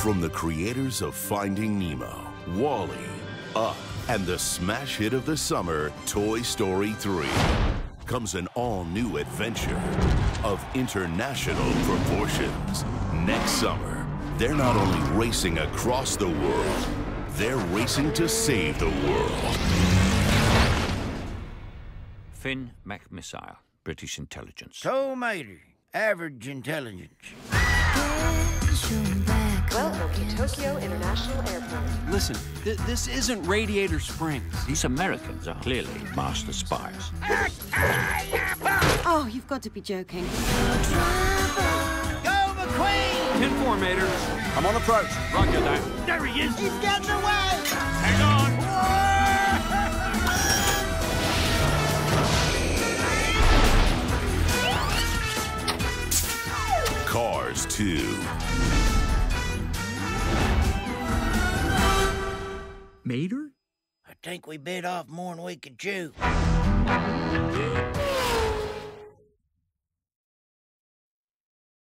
From the creators of Finding Nemo, WALL-E, Up, and the smash hit of the summer, Toy Story 3, comes an all new adventure of international proportions. Next summer, they're not only racing across the world, they're racing to save the world. Finn McMissile, British intelligence. So Mater, average intelligence. Welcome to Tokyo International Airport. Listen, th- this isn't Radiator Springs. These Americans are clearly master spies. Oh, you've got to be joking. Go McQueen! 10 4, Mater. I'm on approach. Roger that. There he is. He's getting away! Hang on. Cars 2. Mater? I think we bit off more than we could chew.